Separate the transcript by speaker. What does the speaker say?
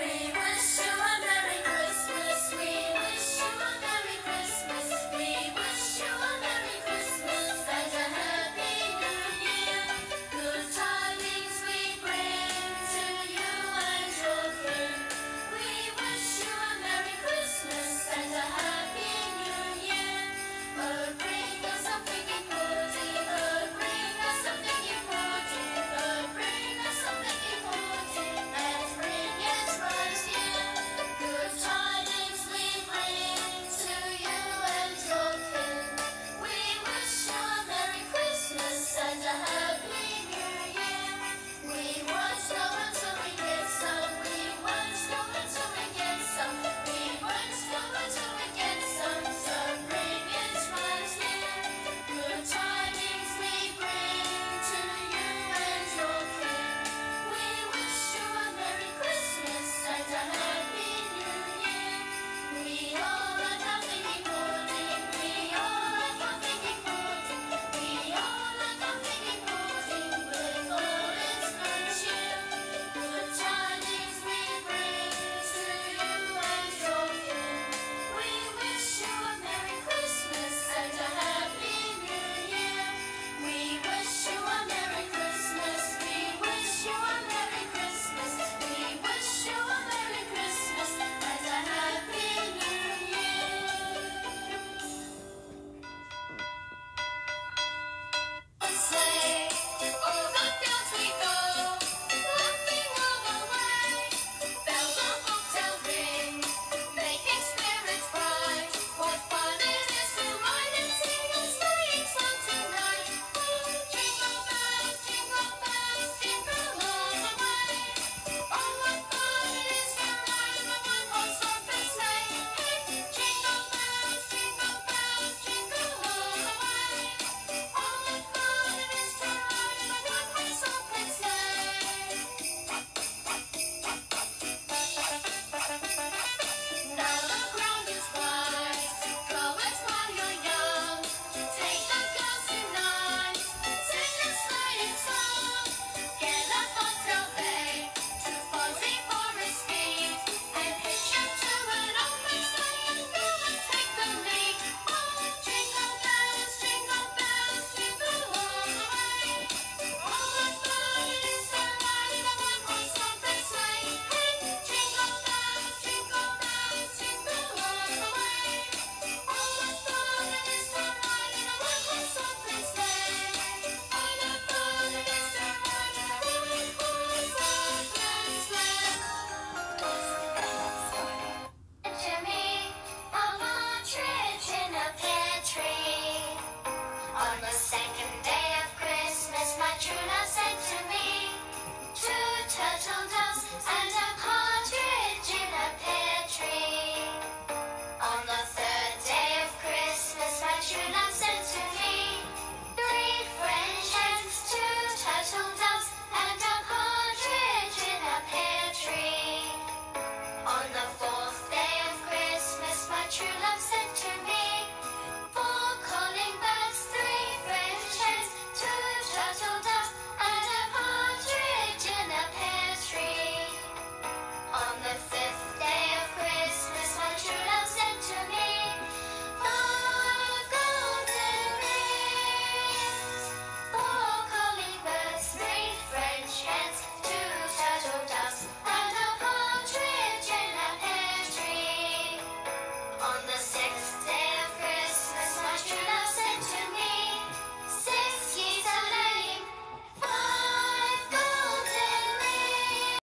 Speaker 1: we